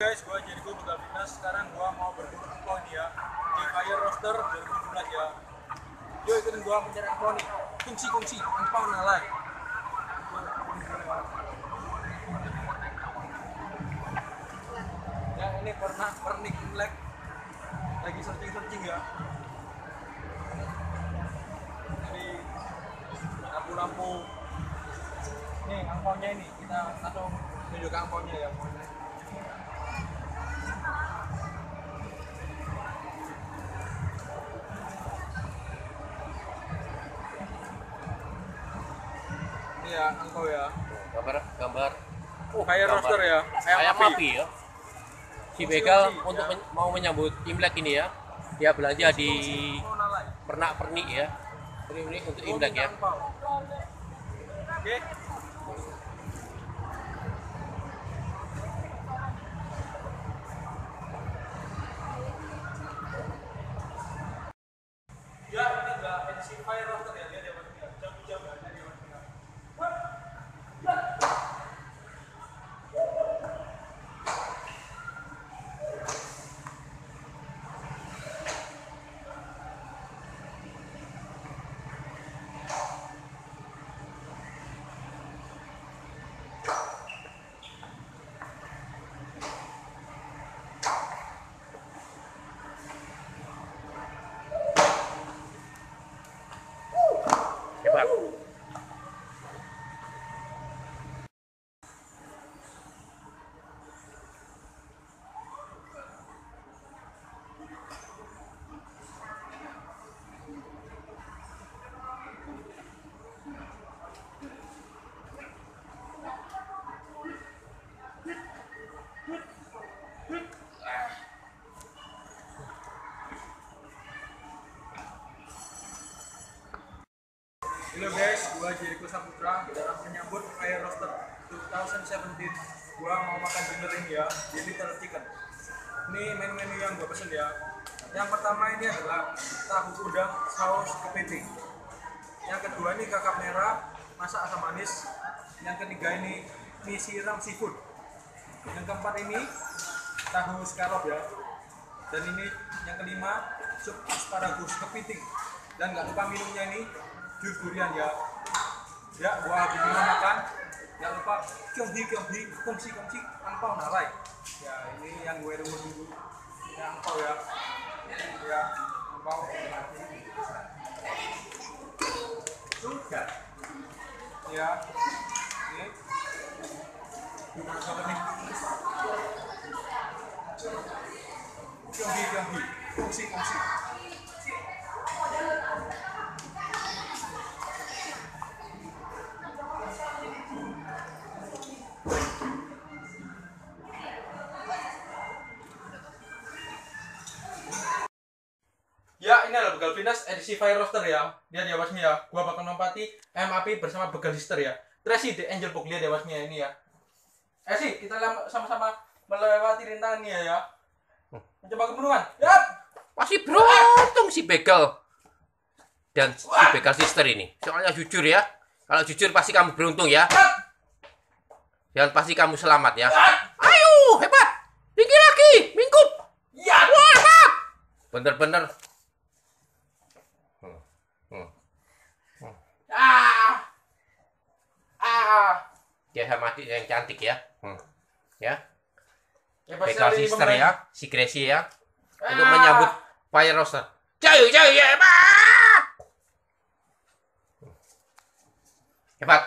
guys, gua jadi gua bakal fitness. Sekarang gua mau berburu angpau nih ya di Fire Roaster 2017 ya. Yuk ikutin gua mencari angpau nih. Kunci kunci angpau nalai ya ini pernah pernik imlek lagi searching searching ya. Jadi lampu-lampu. Nih angpaunya ini. Kita langsung menuju ke ya ya angpau ya. Gambar gambar. Oh, Kayak gambar. roster ya, ayam ayam api. api ya. Si begal ya. untuk men- mau menyambut imlek ini ya. Dia belanja di pernak pernik ya. Ini ini untuk imlek ya. Oke. Ya, ini enggak Halo guys, gua Jericho Saputra dalam menyambut Fire Roaster 2017. Gua mau makan dinner ini ya, di Little Chicken. Ini menu-menu yang gua pesen ya. Yang pertama ini adalah tahu udang saus kepiting. Yang kedua ini kakap merah masak asam manis. Yang ketiga ini mie siram seafood. Yang keempat ini tahu scallop ya. Dan ini yang kelima sup asparagus kepiting. Dan nggak lupa minumnya ini jus durian ya. Ya, habis ini makan. Jangan lupa kyonghi kyonghi kongsi kongsi angpau nalai. Ya, ini yang gue rumus dulu. Ya, angpau ya. Ya, angpau. Sudah. Ya. Ini. Gimana kabar nih? Kyonghi kyonghi kongsi kongsi. Venus edisi Fire Roaster ya. Dia di atasnya ya. Gua bakal menempati MAP bersama begal Lister ya. Tracy the Angel Book dia di atasnya ini ya. Eh sih, kita sama-sama melewati rintangan ini ya. ya. Mencoba kemenangan. Ya. masih beruntung si begal dan si begal sister ini soalnya jujur ya kalau jujur pasti kamu beruntung ya dan pasti kamu selamat ya ayo hebat tinggi lagi mingkup Ya. wah hebat bener-bener Hmm, hmm. Ah. Ah. dia sama adik yang cantik ya Hmm. ya sekali sister pemain. ya si Gracie ya untuk Ah. menyambut fire roaster jauh jauh ya hebat hebat